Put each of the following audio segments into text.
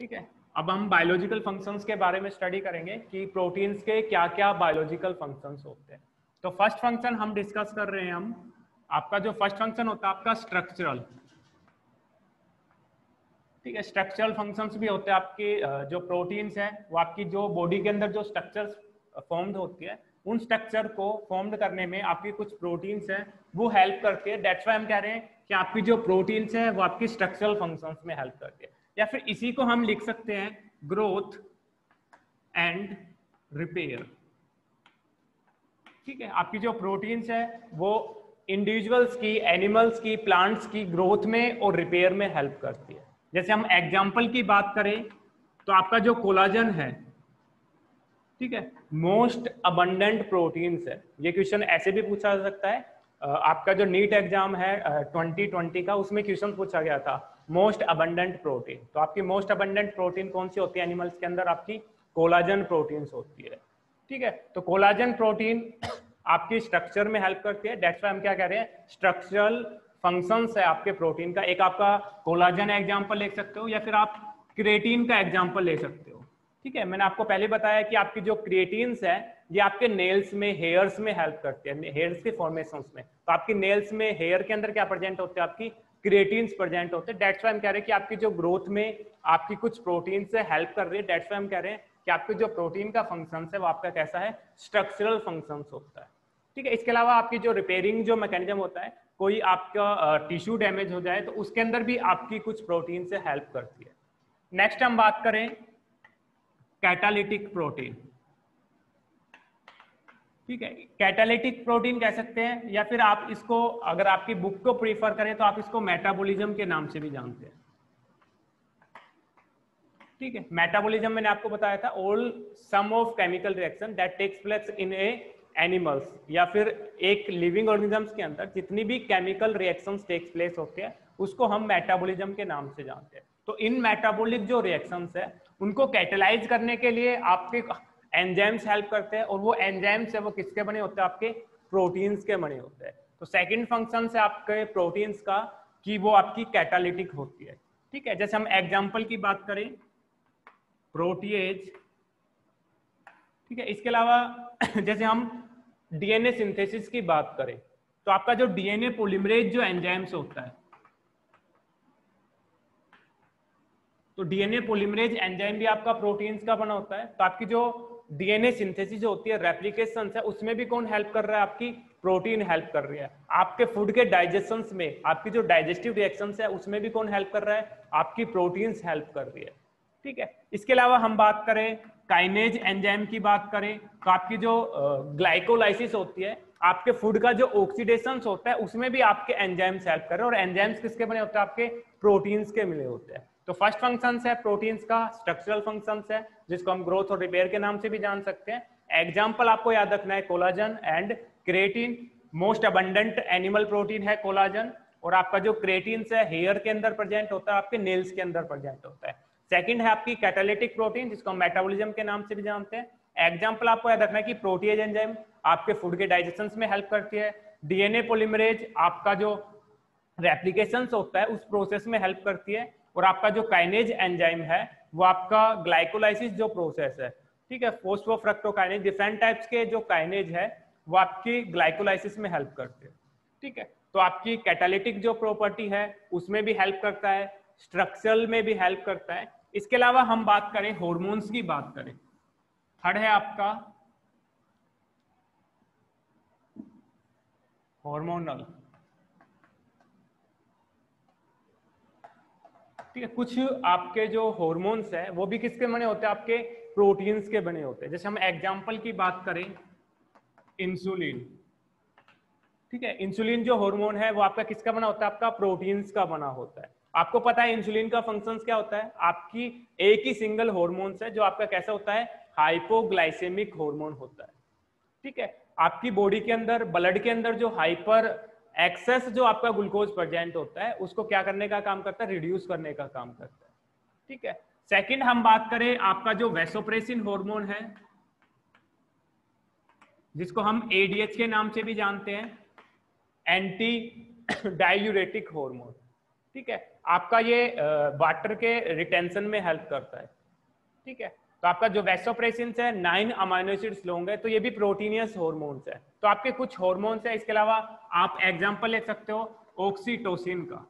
ठीक है। अब हम बायोलॉजिकल फ़ंक्शंस के बारे में स्टडी करेंगे कि प्रोटीन्स के क्या क्या बायोलॉजिकल फ़ंक्शंस होते हैं। तो फ़र्स्ट फ़ंक्शन हम डिस्कस कर रहे हैं हम। आपका जो फ़र्स्ट फ़ंक्शन होता है, आपका स्ट्रक्चरल ठीक है स्ट्रक्चरल फ़ंक्शंस भी होते हैं आपके जो प्रोटीन्स है, वो आपकी जो बॉडी के अंदर जो स्ट्रक्चर फॉर्म्ड होती है, उन स्ट्रक्चर को फॉर्म्ड करने में आपकी कुछ प्रोटीन्स हैं, वो हेल्प करती है डेट्स वाई हम कह रहे हैं कि आपकी जो प्रोटीन्स है, वो आपकी स्ट्रक्चरल फ़ंक्शंस में हेल्प करती है या फिर इसी को हम लिख सकते हैं ग्रोथ एंड रिपेयर ठीक है, आपकी जो प्रोटीन्स है, वो इंडिविजुअल्स की एनिमल्स की प्लांट्स की ग्रोथ में और रिपेयर में हेल्प करती है। जैसे हम एग्ज़ाम्पल की बात करें तो आपका जो कोलाजन है, ठीक है मोस्ट अबंडेंट प्रोटीन्स है। ये क्वेश्चन ऐसे भी पूछा जा सकता है। आपका जो नीट एग्ज़ाम है 2020 का, उसमें क्वेश्चन पूछा गया था। Most abundant protein. तो आपकी मोस्ट अबंडेंट प्रोटीन कौन सी होती है एनिमल्स के अंदर? आपकी कोलाजन प्रोटीन्स होती है। ठीक है? तो कोलाजन प्रोटीन आपकी स्ट्रक्चर में हेल्प करती है। डेट्स हम क्या कह रहे हैं? स्ट्रक्चरल फ़ंक्शंस है आपके प्रोटीन का। एक आपका कोलाजन एग्ज़ाम्पल ले सकते हो या फिर आप क्रिएटिन का एग्ज़ाम्पल ले सकते हो। ठीक है? मैंने आपको पहले बताया कि आपकी जो क्रिएटिन्स है, ये आपके नेल्स में हेयर्स में हेल्प करते हैं। हेयर्स के फॉर्मेशन में। तो आपकी नेल्स में हेयर के अंदर क्या प्रेजेंट होते हैं आपकी? क्रिएटिन्स प्रेजेंट होते हैं। डेट्स वाई हम कह रहे हैं कि आपकी जो ग्रोथ में आपकी कुछ प्रोटीन से हेल्प कर रही है। डेट्स वाई हम कह रहे हैं कि आपके जो प्रोटीन का फ़ंक्शन है, वो आपका कैसा है? स्ट्रक्चरल फ़ंक्शन होता है। ठीक है, इसके अलावा आपकी जो रिपेयरिंग जो मैकेनिज्म होता है, कोई आपका टिश्यू डैमेज हो जाए तो उसके अंदर भी आपकी कुछ प्रोटीन से हेल्प करती है। नेक्स्ट हम बात करें कैटालिटिक प्रोटीन ठीक है कैटालिटिक प्रोटीन कह सकते हैं, या फिर आप इसको, अगर आपकी बुक को प्रीफर करें तो आप इसको मेटाबॉलिज्म के नाम से भी जानते हैं। ठीक है मेटाबॉलिज्म मैंने आपको बताया था all sum of chemical reaction that takes place in a animals या फिर एक लिविंग ऑर्गेनिजम्स के अंदर जितनी भी केमिकल रिएक्शंस टेक्स प्लेस होते हैं, उसको हम मेटाबॉलिज्म के नाम से जानते हैं। तो इन मेटाबॉलिक जो रिएक्शंस है, उनको कैटेलाइज करने के लिए आपके एंजाइम्स हेल्प करते हैं और वो एंजाइम्स है, वो किसके बने होते हैं? आपके प्रोटीन्स के बने होते हैं। तो सेकंड फ़ंक्शन से आपके प्रोटीन्स का कि वो आपकी कैटालिटिक होती है। ठीक है? जैसे हम एग्जांपल की बात करें प्रोटीएज ठीक है? इसके अलावा जैसे हम डीएनए सिंथेसिस की बात करें तो आपका जो डीएनए पोलिमरेज जो एंजाइम्स होता है तो डीएनए पोलिमरेज एंजाइम भी आपका प्रोटीन्स का बना होता है। तो आपकी जो डीएनए सिंथेसिस जो होती है रेप्लिकेशन है, उसमें भी कौन हेल्प कर रहा है आपकी? प्रोटीन हेल्प कर रही है। आपके फ़ूड के डाइजेशन में, आपकी जो डाइजेस्टिव रिएक्शन है, उसमें भी कौन हेल्प कर रहा है? आपकी प्रोटीन्स हेल्प कर रही है। ठीक है? इसके अलावा हम बात करें काइनेज एंजाइम की बात करें तो आपकी जो ग्लाइकोलाइसिस होती है, आपके फ़ूड का जो ऑक्सीडेशन होता है, उसमें भी आपके एंजाइम्स हेल्प कर रहे हैं। और एंजाइम्स किसके बने होते हैं? आपके प्रोटीन्स के मिले होते हैं। तो फ़र्स्ट फ़ंक्शन है प्रोटीन्स का स्ट्रक्चरल फ़ंक्शन है, जिसको हम ग्रोथ और रिपेयर के नाम से भी जान सकते हैं। एग्ज़ाम्पल आपको याद रखना है collagen and keratin most abundant animal protein है कोलाजन और आपका जो क्रेटिन है हेयर के अंदर प्रेजेंट होता है, आपके नेल्स के अंदर प्रेजेंट होता है। सेकंड है आपकी कैटालिटिक प्रोटीन जिसको हम मेटाबॉलिज्म के नाम से भी जानते हैं। एग्ज़ाम्पल आपको याद रखना है कि प्रोटीज एंजाइम आपके फ़ूड के डाइजेशन में हेल्प करती है। डीएनए पोलिमरेज आपका जो रेप्लीकेशन होता है, उस प्रोसेस में हेल्प करती है। और आपका जो काइनेज एंजाइम है, वो आपका ग्लाइकोलाइसिस जो प्रोसेस है, ठीक है? फोस्फोफ्रक्टोकाइनेज डिफरेंट टाइप्स के जो काइनेज है, वो आपकी ग्लाइकोलाइसिस में हेल्प करते हैं, ठीक है? तो आपकी कैटालिटिक जो प्रॉपर्टी है, उसमें भी हेल्प करता है स्ट्रक्चरल में भी हेल्प करता है। इसके अलावा हम बात करें हॉर्मोन्स की बात करें। थर्ड है आपका हॉर्मोनल है कुछ आपके जो हॉर्मोन्स है, वो भी किसके बने होते हैं? आपके प्रोटीन्स के बने होते हैं। जैसे हम एग्ज़ाम्पल की बात करें इंसुलिन ठीक है इंसुलिन जो हार्मोन है, वो आपका किसका बना होता है? आपका प्रोटीन्स का बना होता है। आपको पता है इंसुलिन का फ़ंक्शंस क्या होता है? आपकी एक ही सिंगल हार्मोन है, जो आपका कैसा होता है? हाइपोग्लाइसेमिक हार्मोन होता है। ठीक है, आपकी बॉडी के अंदर ब्लड के अंदर जो हाइपर एक्सेस जो आपका ग्लूकोज प्रेजेंट होता है, उसको क्या करने का काम करता है? रिड्यूस करने का काम करता है। ठीक है? सेकंड हम बात करें आपका जो वेसोप्रेसिन हार्मोन है, जिसको हम एडीएच के नाम से भी जानते हैं एंटी डायूरेटिक हार्मोन ठीक है? आपका ये वाटर के रिटेंशन में हेल्प करता है। ठीक है? तो आपका जो वेसोप्रेसिन है नाइन अमाइनो एसिड्स होंगे तो ये भी प्रोटीनियस हॉर्मोन्स है। तो आपके कुछ हॉर्मोन्स है, इसके अलावा आप एग्जांपल ले सकते हो ऑक्सीटोसिन का।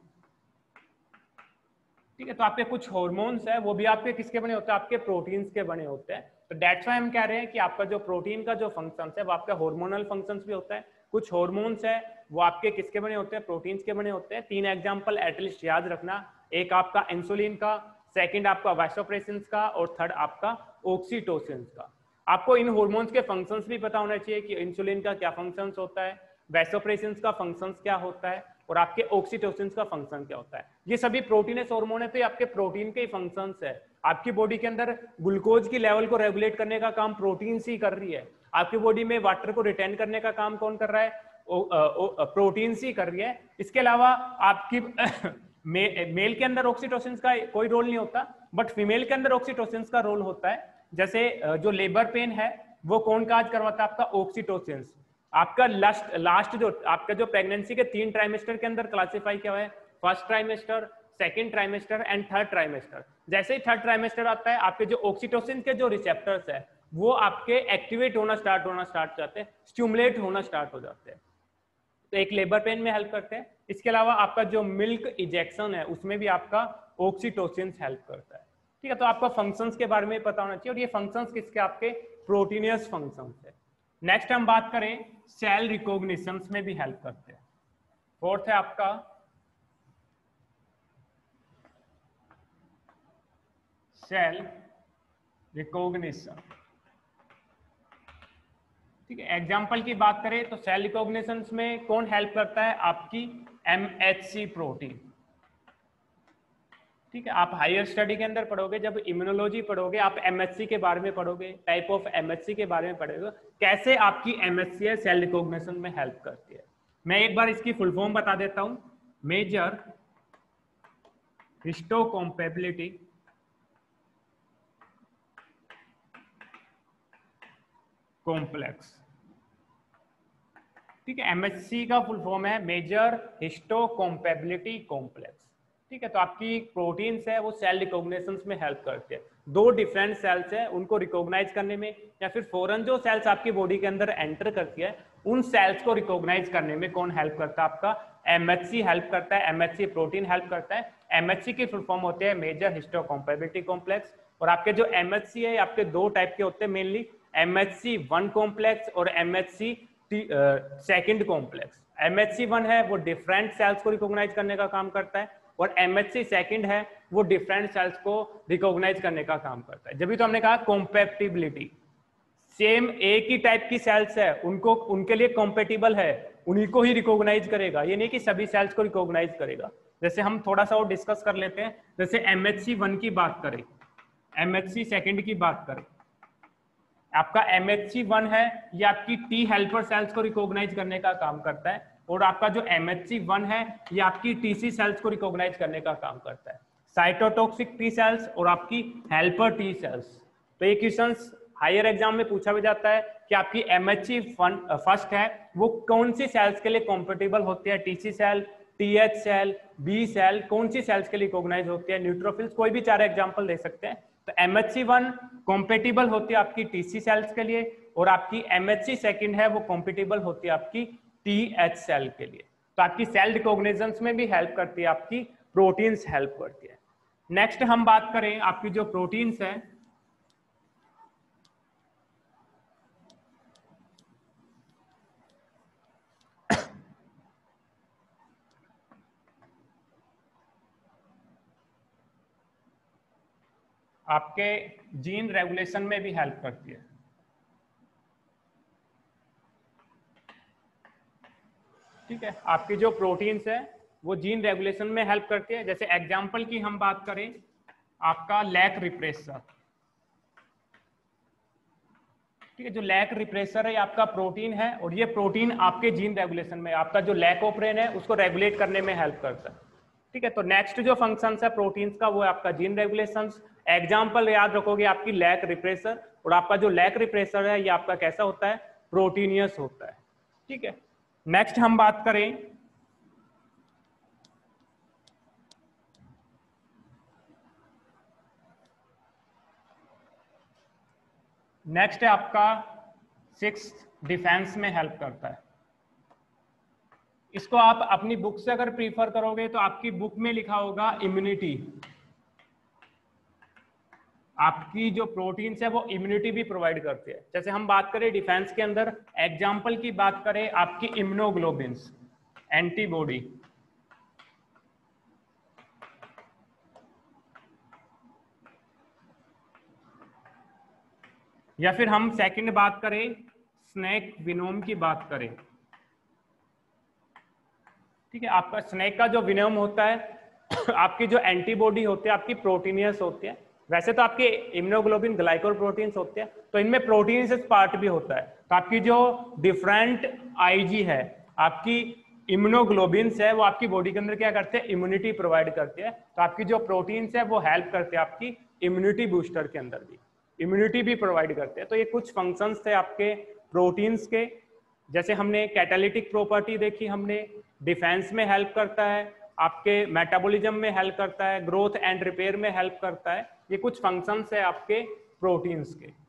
ठीक है तो आपके कुछ हॉर्मोन्स है, वो भी आपके किसके बने होते हैं? आपके प्रोटीन्स के बने होते हैं। तो डेट्स वाई हम कह रहे हैं कि आपका जो प्रोटीन का जो फ़ंक्शन है, वो आपका हॉर्मोनल फ़ंक्शंस भी होता है। कुछ हॉर्मोन्स है, वो आपके किसके बने होते हैं? प्रोटीन्स के बने होते हैं। तीन एग्ज़ाम्पल एटलीस्ट याद रखना। एक आपका इंसुलिन का सेकंड आपका वाइसोप्रेसिन का और थर्ड आपका ऑक्सीटोसिन का। आपको इन हॉर्मोन्स के फ़ंक्शंस भी पता होना चाहिए कि इंसुलिन का क्या फ़ंक्शंस होता है वैसोप्रेसिन का फ़ंक्शंस क्या होता है और आपके ऑक्सीटोसिन का फ़ंक्शन क्या होता है। ये सभी प्रोटीनस हार्मोन है तो ये आपके प्रोटीन के ही फ़ंक्शंस है। आपकी बॉडी के अंदर ग्लूकोज की लेवल को रेगुलेट करने का काम प्रोटीन ही कर रही है। आपकी बॉडी में वाटर को रिटेन करने का काम कौन कर रहा है? प्रोटीन ही कर रही है। इसके अलावा आपकी मेल के अंदर ऑक्सीटोसिन का कोई रोल नहीं होता बट फीमेल के अंदर ऑक्सीटोसिन का रोल होता है। जैसे जो लेबर पेन है, वो कौन काज करवाता है आपका? ऑक्सीटोसिन आपका लास्ट लास्ट जो, आपका जो प्रेगनेंसी के तीन ट्राइमेस्टर के अंदर क्लासिफाई किया हुआ है। First trimester second trimester and third trimester जैसे ही थर्ड ट्राइमेस्टर आता है, आपके जो ऑक्सीटोसिन के जो रिसेप्टर्स है, वो आपके एक्टिवेट होना स्टार्ट होना स्टार्ट जाते हैं स्ट्यूमुलेट होना स्टार्ट हो जाते हैं। तो एक लेबर पेन में हेल्प करते हैं। इसके अलावा आपका जो मिल्क इजेक्शन है, उसमें भी आपका ऑक्सीटोसिन हेल्प करता है। ठीक है तो आपका फ़ंक्शंस के बारे में पता होना चाहिए और ये फ़ंक्शंस किसके, आपके प्रोटीनियस फ़ंक्शंस है। नेक्स्ट हम बात करें सेल रिकॉग्निशन में भी हेल्प करते हैं। फोर्थ है आपका सेल रिकॉग्निशन ठीक है एग्ज़ाम्पल की बात करें तो सेल रिकॉग्निशन में कौन हेल्प करता है? आपकी एमएचसी प्रोटीन ठीक है, आप हायर स्टडी के अंदर पढ़ोगे, जब इम्यूनोलॉजी पढ़ोगे, आप एमएचसी के बारे में पढ़ोगे टाइप ऑफ़ एमएचसी के बारे में पढ़ोगे, कैसे आपकी एमएचसी है सेल रिकॉग्निशन में हेल्प करती है। मैं एक बार इसकी फुल फॉर्म बता देता हूँ। मेजर हिस्टोकॉम्पेबिलिटी कॉम्प्लेक्स ठीक है एमएचसी का फुल फॉर्म है मेजर हिस्टो कॉम्पेबिलिटी कॉम्प्लेक्स ठीक है तो आपकी प्रोटीन्स है, वो सेल रिकॉग्निशन में हेल्प करते हैं। दो डिफरेंट सेल्स है, उनको रिकॉग्नाइज करने में, या फिर फॉरन जो सेल्स आपकी बॉडी के अंदर एंटर करती है, उन सेल्स को रिकॉग्नाइज करने में कौन हेल्प करता है आपका? एमएचसी हेल्प करता है एमएचसी प्रोटीन हेल्प करता है। एमएचसी की फुल फॉर्म होते हैं मेजर हिस्टोकॉम्पेबिलिटी कॉम्प्लेक्स और आपके जो एमएचसी है आपके दो टाइप के होते हैं मेनली एमएचसी वन कॉम्प्लेक्स और MHC second complex MHC one है, वो डिफरेंट सेल्स को रिकॉग्नाइज करने का काम करता है और एमएचसी सेकेंड है, वो डिफरेंट सेल्स को रिकॉग्नाइज करने का काम करता है। जब भी तो हमने कहा कॉम्पेटिबिलिटी सेम एक ही टाइप की सेल्स है, उनको, उनके लिए कॉम्पेटिबल है, उन्हीं को ही रिकॉग्नाइज करेगा। ये नहीं कि सभी सेल्स को रिकॉग्नाइज करेगा। जैसे हम थोड़ा सा और डिस्कस कर लेते हैं, जैसे एमएचसी वन की बात करें एमएचसी सेकेंड की बात करें आपका एमएचसी वन है, ये आपकी टी हेल्पर सेल्स को रिकॉग्नाइज करने का काम करता है, और आपका जो एमएचसी वन है, ये आपकी टीसी सेल्स को रिकॉग्नाइज करने का काम करता है। साइटोटॉक्सिक टी सेल्स और आपकी हेल्पर टी सेल्स तो ये क्वेश्चन हायर एग्ज़ाम में पूछा भी जाता है कि आपकी एमएचसी फ़र्स्ट है, वो कौन सी सेल्स के लिए कॉम्पेटेबल होती है? TC cell T H cell B cell कौन सी सेल्स के लिए रिकॉग्नाइज होती है? न्यूट्रोफिल्स कोई भी चार एग्ज़ाम्पल दे सकते हैं। तो सी वन कॉम्पेटिबल होती है आपकी टीसी सेल्स के लिए और आपकी एम एच सी सेकेंड है, वो कॉम्पेटिबल होती है आपकी टी एच सेल के लिए। तो आपकी सेल रिकॉग्निजेंस में भी हेल्प करती है, आपकी प्रोटीन्स हेल्प करती है। नेक्स्ट हम बात करें आपकी जो प्रोटीन्स है आपके जीन रेगुलेशन में भी हेल्प करती है। ठीक है? आपकी जो प्रोटीन्स है, वो जीन रेगुलेशन में हेल्प करती है। जैसे एग्ज़ाम्पल की हम बात करें, आपका लैक रिप्रेसर ठीक है? जो लैक रिप्रेसर है आपका प्रोटीन है और ये प्रोटीन आपके जीन रेगुलेशन में, आपका जो लैक ऑपरेन है, उसको रेगुलेट करने में हेल्प करता है। ठीक है? तो नेक्स्ट जो फ़ंक्शन है प्रोटीन्स का, वो है आपका जीन रेगुलेशन एग्ज़ाम्पल याद रखोगे, आपकी लैक रिप्रेसर और आपका जो लैक रिप्रेसर है, ये आपका कैसा होता है? प्रोटीनियस होता है। ठीक है? नेक्स्ट हम बात करें। नेक्स्ट है आपका सिक्स डिफेंस में हेल्प करता है। इसको आप अपनी बुक से अगर प्रीफर करोगे तो आपकी बुक में लिखा होगा इम्यूनिटी आपकी जो प्रोटीन्स है वो इम्यूनिटी भी प्रोवाइड करते हैं। जैसे हम बात करें डिफेंस के अंदर एग्ज़ाम्पल की बात करें आपकी इम्यूनोग्लोबिन्स एंटीबॉडी या फिर हम सेकंड बात करें स्नैक विनोम की बात करें। ठीक है, आपका स्नैक का जो विनोम होता है, आपकी जो एंटीबॉडी होती है, आपकी प्रोटीनियस होती है वैसे तो आपके इम्यूनोग्लोबिन ग्लाइकोल प्रोटीन्स होते हैं तो इनमें प्रोटीन पार्ट भी होता है। तो आपकी जो डिफरेंट आईजी है, आपकी इम्यूनोग्लोबिन्स है, वो आपकी बॉडी के अंदर क्या करते हैं? इम्यूनिटी प्रोवाइड करते हैं। तो आपकी जो प्रोटीन्स है, वो हेल्प करते हैं आपकी इम्यूनिटी बूस्टर के अंदर भी। इम्यूनिटी भी प्रोवाइड करते हैं। तो ये कुछ फ़ंक्शंस थे आपके प्रोटीन्स के। जैसे हमने कैटालिटिक प्रॉपर्टी देखी, हमने डिफेंस में हेल्प करता है, आपके मेटाबॉलिज्म में हेल्प करता है ग्रोथ एंड रिपेयर में हेल्प करता है। ये कुछ फ़ंक्शंस है आपके प्रोटीन्स के।